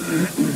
mm